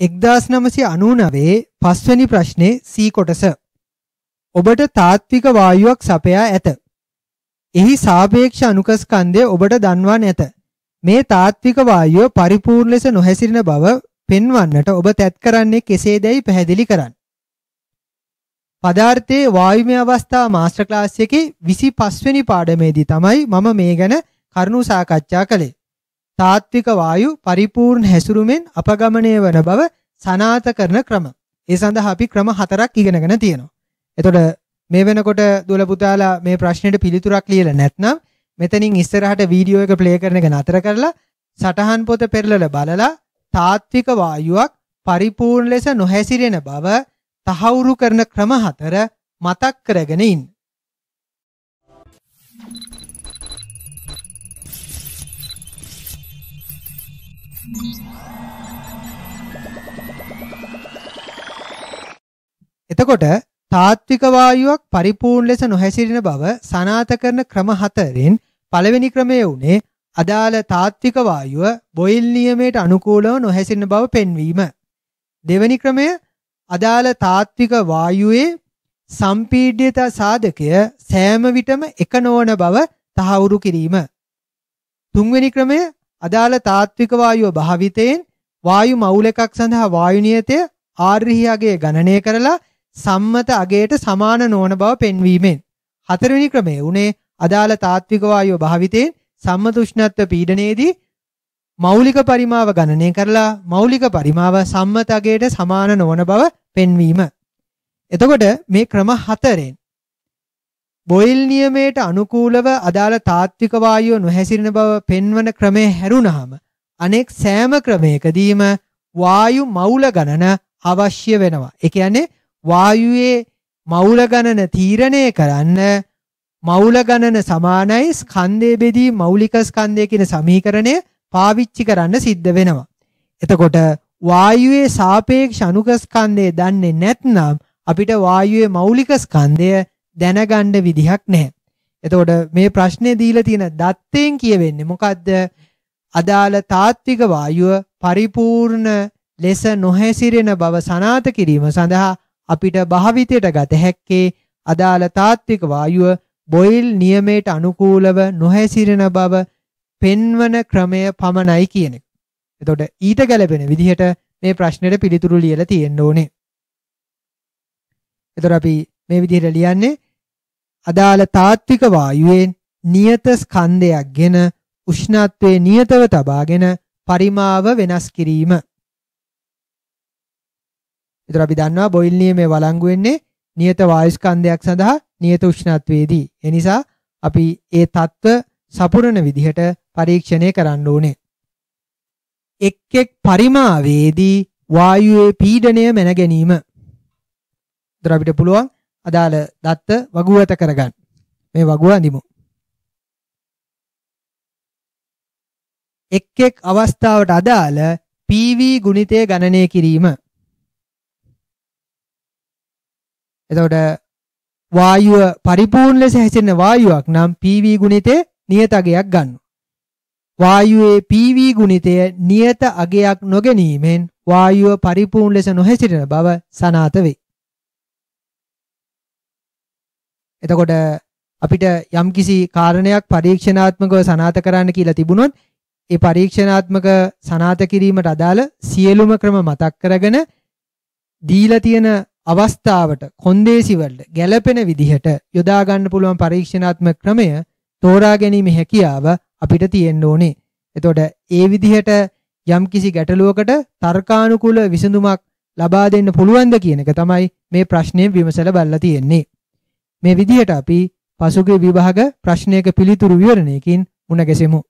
1999 පස්වෙනි ප්‍රශ්නේ C කොටස. ඔබට තාත්වික වායුවක් සපයා ඇත. එහි සාපේක්ෂ අනුකස්කන්ධය ඔබට දන්වා නැත. මේ තාත්වික වායුව පරිපූර්ණ ලෙස නොහැසිරෙන බව පෙන්වන්නට ඔබ තැත් කරන්නේ කෙසේදැයි පැහැදිලි කරන්න. පදාර්ථයේ වායුමය අවස්ථා මාස්ටර් ක්ලාස් එකේ 25 වෙනි පාඩමේදී තමයි මම මේ ගැන කරුණු සාකච්ඡා කළේ. තාත්වික වායු පරිපූර්ණ හැසිරුමෙන් අපගමනය වන බව සනාත කරන ක්‍රම. ඒ සඳහා අපි ක්‍රම හතරක් ඉගෙනගෙන තියෙනවා. එතකොට මේ වෙනකොට දුවල පුතාලා මේ ප්‍රශ්නෙට පිළිතුරක් ලියලා නැත්නම් මෙතනින් ඉස්සරහට වීඩියෝ එක ප්ලේ කරන එක නතර කරලා සටහන් පොත පෙරලලා බලලා තාත්වික වායුවක් පරිපූර්ණ ලෙස නොහැසිරෙන බව තහවුරු කරන ක්‍රම හතර මතක් කරගෙන ඉන්න. එතකොට තාත්වික වායුවක් පරිපූර්ණ ලෙස නොහැසිරෙන බව සනාත කරන ක්‍රම හතරෙන් පළවෙනි ක්‍රමය උනේ අදාළ තාත්වික වායුව බොයිල් නියමයට අනුකූලව නොහැසිරෙන බව පෙන්වීම. දෙවැනි ක්‍රමය අදාළ තාත්වික වායුවේ සම්පීඩ්‍යතා සාධකය සෑම විටම එක නොවන බව තහවුරු කිරීම. තුන්වෙනි ක්‍රමය අදාළ තාත්වික වායුව භාවිතයෙන් වායු මවුල එකක් සඳහා වායු නියතය ආර්හියගේ ගණනය කරලා සම්මත අගයට සමාන නොවන බව පෙන්වීමෙන් හතරවෙනි ක්‍රමය උනේ අදාළ තාත්වික වායුව භාවිතයෙන් සම්මත උෂ්ණත්ව පීඩනයේදී මෞලික පරිමාව ගණනය කරලා මෞලික පරිමාව සම්මත අගයට සමාන නොවන බව පෙන්වීම. එතකොට මේ ක්‍රම හතරෙන් බොයිල් නියමයට අනුකූලව අදාළ තාත්වික වායුව නොහැසිරෙන බව පෙන්වන ක්‍රමය හැරුණාම අනෙක් සෑම ක්‍රමයකදීම වායු මවුල ගණන අවශ්‍ය වෙනවා. ඒ කියන්නේ වායුවේ මවුල ගණන තීරණය කරන්න මවුල ගණන සමානයි ස්කන්ධය බෙදී මෞලික ස්කන්ධය කියන සමීකරණය පාවිච්චි කරන්න සිද්ධ වෙනවා. එතකොට වායුවේ සාපේක්ෂ අනුක ස්කන්ධය දන්නේ නැත්නම් අපිට වායුවේ මෞලික ස්කන්ධය දැනගන්න විදිහක් නැහැ. එතකොට මේ ප්‍රශ්නේ දීලා තියෙන දත්තෙන් කියවෙන්නේ මොකද්ද? අදාළ තාත්වික වායුව පරිපූර්ණ ලෙස නොහැසිරෙන බව සනාත කිරීම සඳහා අපිට භාවිතයට ගත හැක්කේ අදාළ තාත්වික වායුව බොයිල් නියමයට අනුකූලව නොහැසිරෙන බව පෙන්වන ක්‍රමය පමණයි කියන එක. එතකොට ඊට ගැලපෙන විදිහට මේ ප්‍රශ්නෙට පිළිතුරු ලියලා තියෙන්න ඕනේ. එතකොට අපි මේ විදිහට ලියන්නේ අදාළ තාත්වික වායුවෙන් නියත ස්කන්ධයක් ගෙන උෂ්ණත්වයේ නියතව තබාගෙන පරිමාව වෙනස් කිරීම. ඒතර අපි දන්නවා බොයිල් නියමයේ වළංගු වෙන්නේ නියත වායුස්කන්ධයක් සඳහා නියත උෂ්ණත්වයේදී. ඒ නිසා අපි ඒ தত্ত্ব සපුරන විදිහට පරීක්ෂණය කරන්න ඕනේ. එක් එක් පරිමාවේදී වායුවේ පීඩණය මැන ගැනීම. ඒතර අපිට පුළුවන් අදාළ දත්ත වගුවත කරගන්න. මේ වගුව අඳිමු. එක් එක් අවස්ථාවට අදාළ PV ගුණිතය ගණනය කිරීම. එතකොට වායුව පරිපූර්ණ ලෙස හැසිරෙන වායුවක් නම් PV ගුණිතය නියත අගයක් ගන්න. වායුවේ PV ගුණිතය නියත අගයක් නොගැනීමෙන් වායුව පරිපූර්ණ ලෙස නොහැසිරෙන බව සනාත වේ. එතකොට අපිට යම්කිසි කාරණයක් පරීක්ෂණාත්මකව සනාත කරන්න කියලා තිබුණොත් ඒ පරීක්ෂණාත්මක සනාත කිරීමට අදාළ සියලුම ක්‍රම මතක් කරගෙන දීලා තියෙන අවස්ථාවට කොන්දේසි වලට ගැළපෙන විදිහට යොදා ගන්න පුළුවන් පරීක්ෂණාත්මක ක්‍රමය තෝරා ගැනීමේ හැකියාව අපිට තියෙන්න ඕනේ. එතකොට ඒ විදිහට යම්කිසි ගැටලුවකට තර්කානුකූල විසඳුමක් ලබා දෙන්න පුළුවන්ද කියන එක තමයි මේ ප්‍රශ්නයෙන් විමසලා බලලා තියෙන්නේ. මේ විදිහට අපි පසුගිය විභාග ප්‍රශ්නයක පිළිතුරු විවරණයකින් මුණ ගැසෙමු.